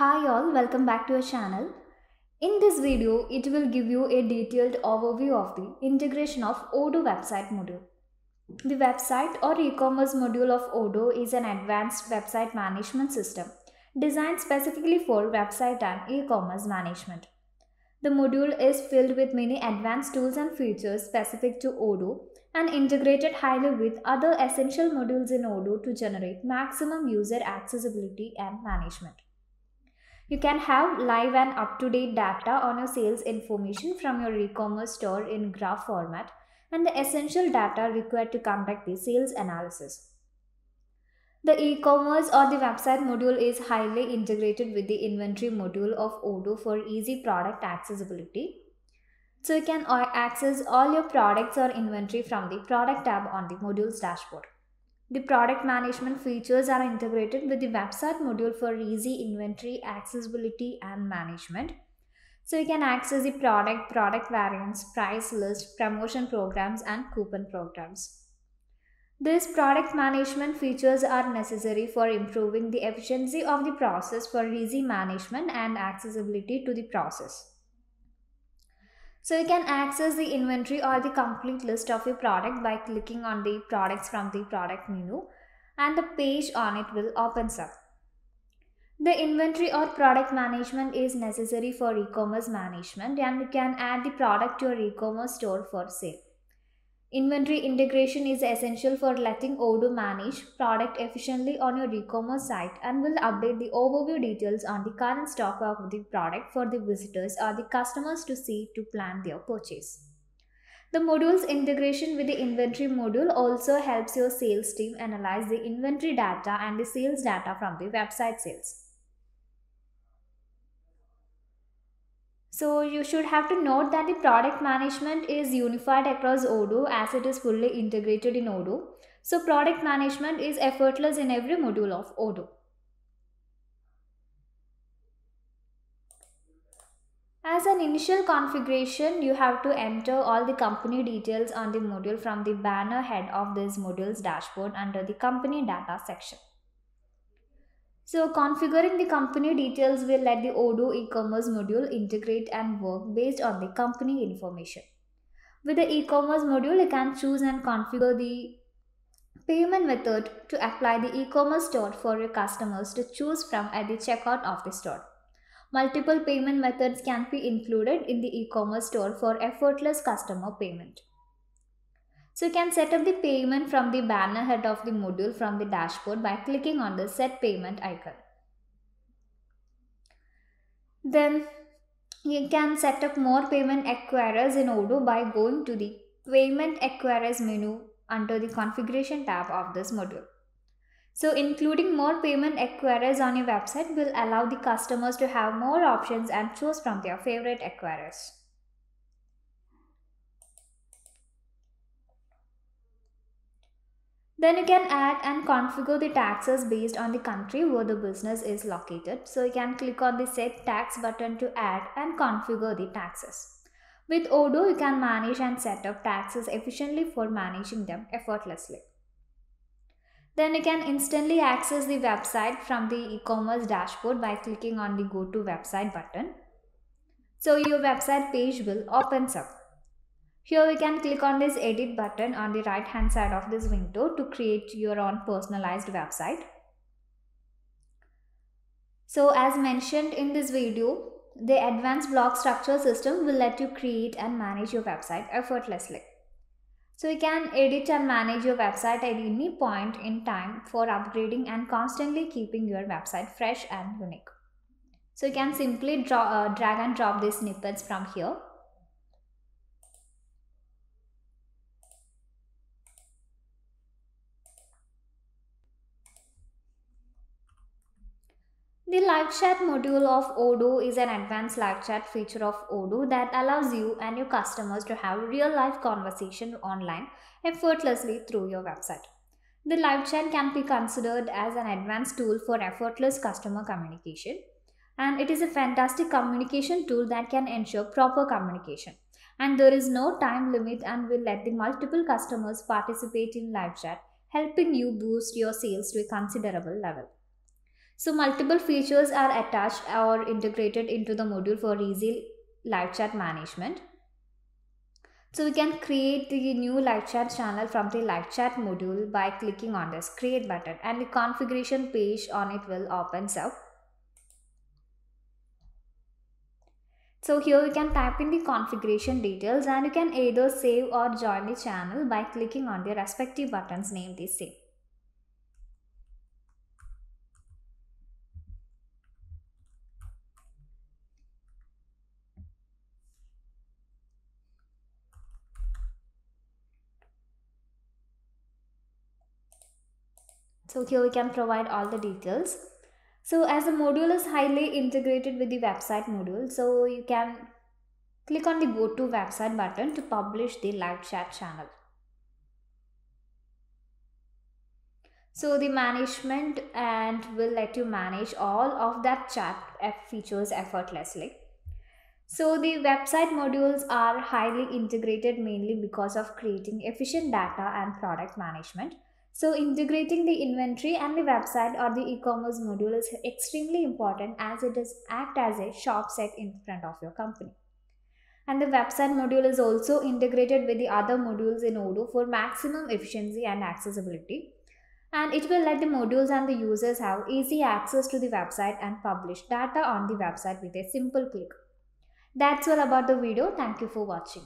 Hi all, welcome back to our channel. In this video, it will give you a detailed overview of the integration of Odoo website module. The website or e-commerce module of Odoo is an advanced website management system designed specifically for website and e-commerce management. The module is filled with many advanced tools and features specific to Odoo and integrated highly with other essential modules in Odoo to generate maximum user accessibility and management. You can have live and up-to-date data on your sales information from your e-commerce store in graph format and the essential data required to conduct the sales analysis. The e-commerce or the website module is highly integrated with the inventory module of Odoo for easy product accessibility. So you can access all your products or inventory from the product tab on the module's dashboard. The product management features are integrated with the website module for easy inventory accessibility and management. So you can access the product, product variants, price list, promotion programs and coupon programs. These product management features are necessary for improving the efficiency of the process for easy management and accessibility to the process. So you can access the inventory or the complete list of your product by clicking on the products from the product menu and the page on it will opens up. The inventory or product management is necessary for e-commerce management and you can add the product to your e-commerce store for sale. Inventory integration is essential for letting Odoo manage product efficiently on your e-commerce site and will update the overview details on the current stock of the product for the visitors or the customers to see to plan their purchase. The module's integration with the inventory module also helps your sales team analyze the inventory data and the sales data from the website sales. So you should have to note that the product management is unified across Odoo as it is fully integrated in Odoo. So product management is effortless in every module of Odoo. As an initial configuration, you have to enter all the company details on the module from the banner head of this module's dashboard under the company data section. So configuring the company details will let the Odoo e-commerce module integrate and work based on the company information. With the e-commerce module, you can choose and configure the payment method to apply the e-commerce store for your customers to choose from at the checkout of the store. Multiple payment methods can be included in the e-commerce store for effortless customer payment. So you can set up the payment from the banner head of the module from the dashboard by clicking on the set payment icon. Then you can set up more payment acquirers in Odoo by going to the payment acquirers menu under the configuration tab of this module. So including more payment acquirers on your website will allow the customers to have more options and choose from their favorite acquirers. Then you can add and configure the taxes based on the country where the business is located. So you can click on the set tax button to add and configure the taxes. With Odoo, you can manage and set up taxes efficiently for managing them effortlessly. Then you can instantly access the website from the e-commerce dashboard by clicking on the go to website button. So your website page will opens up. Here we can click on this edit button on the right hand side of this window to create your own personalized website. So as mentioned in this video, the advanced block structure system will let you create and manage your website effortlessly. So you can edit and manage your website at any point in time for upgrading and constantly keeping your website fresh and unique. So you can simply draw, uh, drag and drop these snippets from here The live chat module of Odoo is an advanced live chat feature of Odoo that allows you and your customers to have real life conversation online effortlessly through your website. The live chat can be considered as an advanced tool for effortless customer communication and it is a fantastic communication tool that can ensure proper communication and there is no time limit and will let the multiple customers participate in live chat helping you boost your sales to a considerable level. So multiple features are attached or integrated into the module for easy live chat management. So we can create the new live chat channel from the live chat module by clicking on this create button and the configuration page on it will opens up. So here you can type in the configuration details and you can either save or join the channel by clicking on the respective buttons named the same. So here we can provide all the details. So as the module is highly integrated with the website module, so you can click on the go to website button to publish the live chat channel. So the management and will let you manage all of that chat features effortlessly. So the website modules are highly integrated mainly because of creating efficient data and product management. So integrating the inventory and the website or the e-commerce module is extremely important as it is act as a shop set in front of your company. And the website module is also integrated with the other modules in Odoo for maximum efficiency and accessibility. And it will let the modules and the users have easy access to the website and publish data on the website with a simple click. That's all about the video. Thank you for watching.